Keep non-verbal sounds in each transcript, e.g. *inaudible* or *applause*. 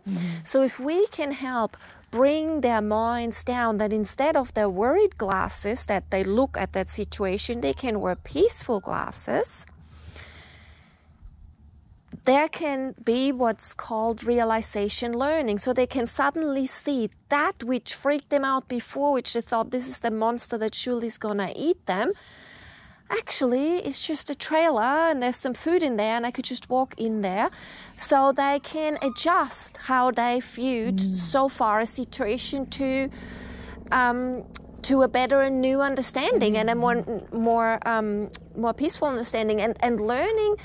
Mm-hmm. So if we can help bring their minds down, that instead of their worried glasses that they look at that situation, they can wear peaceful glasses. There can be what's called realization learning. So they can suddenly see that which freaked them out before, which they thought this is the monster that surely is gonna eat them actually it's just a trailer and there's some food in there and I could just walk in there. So they can adjust how they viewed mm. so far a situation to um, to a better and new understanding mm. and a more more um, more peaceful understanding and, and learning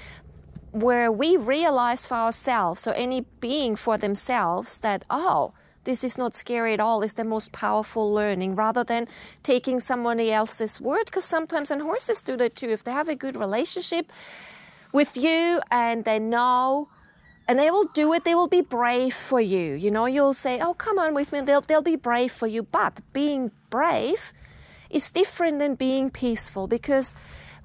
where we realize for ourselves, so any being for themselves that, oh, this is not scary at all is the most powerful learning rather than taking somebody else's word because sometimes and horses do that too if they have a good relationship with you and they know and they will do it they will be brave for you. You know you'll say oh come on with me they'll, they'll be brave for you. But being brave is different than being peaceful because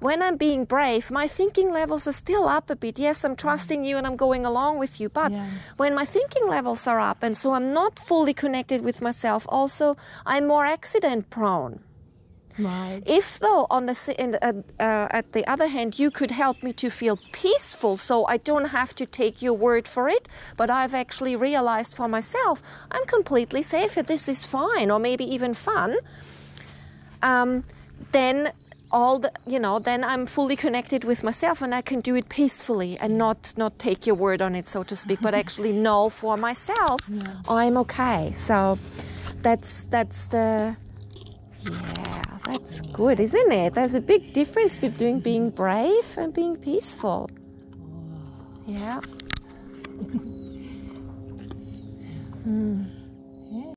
when I'm being brave, my thinking levels are still up a bit. Yes, I'm trusting you and I'm going along with you. But yeah. when my thinking levels are up and so I'm not fully connected with myself, also I'm more accident prone. Right. If though on the uh, uh, at the other hand you could help me to feel peaceful, so I don't have to take your word for it, but I've actually realized for myself I'm completely safe. And this is fine, or maybe even fun. Um, then all the you know then i'm fully connected with myself and i can do it peacefully and not not take your word on it so to speak but actually know for myself *laughs* yeah. i'm okay. So that's that's the yeah that's good isn't it? There's a big difference between being brave and being peaceful. Yeah *laughs*